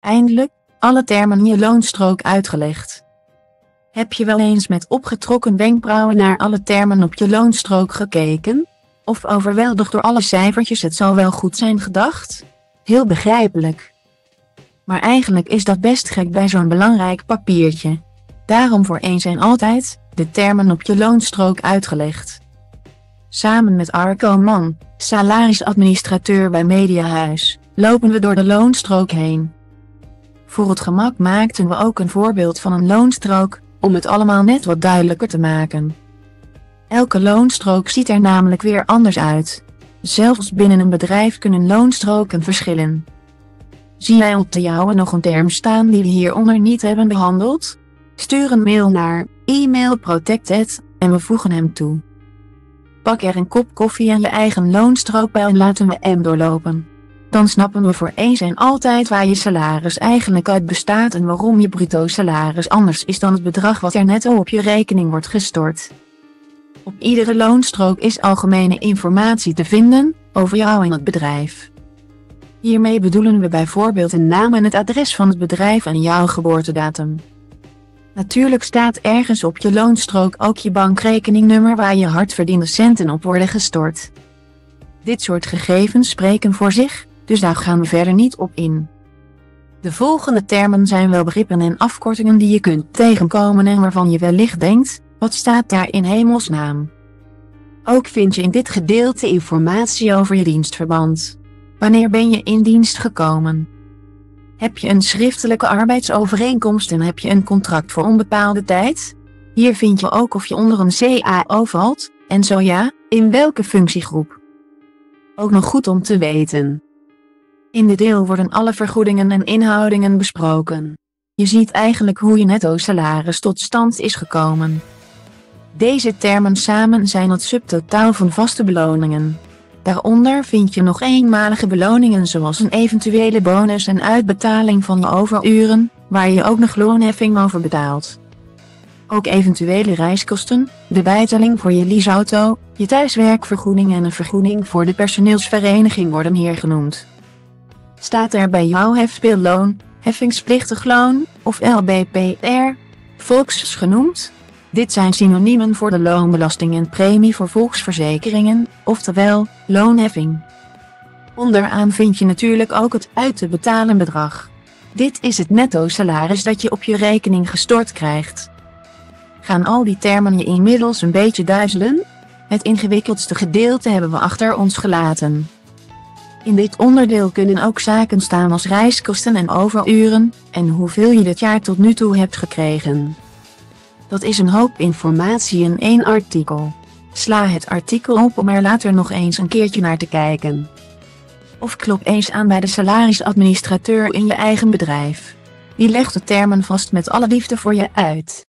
Eindelijk, alle termen in je loonstrook uitgelegd. Heb je wel eens met opgetrokken wenkbrauwen naar alle termen op je loonstrook gekeken? Of overweldigd door alle cijfertjes het zal wel goed zijn gedacht? Heel begrijpelijk. Maar eigenlijk is dat best gek bij zo'n belangrijk papiertje. Daarom voor eens en altijd, de termen op je loonstrook uitgelegd. Samen met Arco Man, salarisadministrateur bij Mediahuis, lopen we door de loonstrook heen. Voor het gemak maakten we ook een voorbeeld van een loonstrook, om het allemaal net wat duidelijker te maken. Elke loonstrook ziet er namelijk weer anders uit. Zelfs binnen een bedrijf kunnen loonstroken verschillen. Zie jij op de jouwe nog een term staan die we hieronder niet hebben behandeld? Stuur een mail naar e-mailprotected en we voegen hem toe. Pak er een kop koffie en je eigen loonstrook bij en laten we hem doorlopen. Dan snappen we voor eens en altijd waar je salaris eigenlijk uit bestaat en waarom je bruto salaris anders is dan het bedrag wat er netto op je rekening wordt gestort. Op iedere loonstrook is algemene informatie te vinden over jou en het bedrijf. Hiermee bedoelen we bijvoorbeeld de naam en het adres van het bedrijf en jouw geboortedatum. Natuurlijk staat ergens op je loonstrook ook je bankrekeningnummer waar je hardverdiende centen op worden gestort. Dit soort gegevens spreken voor zich, dus daar gaan we verder niet op in. De volgende termen zijn wel begrippen en afkortingen die je kunt tegenkomen en waarvan je wellicht denkt, wat staat daar in hemelsnaam? Ook vind je in dit gedeelte informatie over je dienstverband. Wanneer ben je in dienst gekomen? Heb je een schriftelijke arbeidsovereenkomst en heb je een contract voor onbepaalde tijd? Hier vind je ook of je onder een CAO valt, en zo ja, in welke functiegroep. Ook nog goed om te weten. In dit deel worden alle vergoedingen en inhoudingen besproken. Je ziet eigenlijk hoe je netto salaris tot stand is gekomen. Deze termen samen zijn het subtotaal van vaste beloningen. Daaronder vind je nog eenmalige beloningen zoals een eventuele bonus en uitbetaling van je overuren, waar je ook nog loonheffing over betaalt. Ook eventuele reiskosten, de bijtelling voor je leaseauto, je thuiswerkvergoeding en een vergoeding voor de personeelsvereniging worden hier genoemd. Staat er bij jou hefspeelloon, heffingsplichtig loon of LBPR, volks genoemd? Dit zijn synoniemen voor de loonbelasting en premie voor volksverzekeringen, oftewel, loonheffing. Onderaan vind je natuurlijk ook het uit te betalen bedrag. Dit is het netto salaris dat je op je rekening gestort krijgt. Gaan al die termen je inmiddels een beetje duizelen? Het ingewikkeldste gedeelte hebben we achter ons gelaten. In dit onderdeel kunnen ook zaken staan als reiskosten en overuren, en hoeveel je dit jaar tot nu toe hebt gekregen. Dat is een hoop informatie in één artikel. Sla het artikel op om er later nog eens een keertje naar te kijken. Of klop eens aan bij de salarisadministrateur in je eigen bedrijf. Die legt de termen vast met alle liefde voor je uit.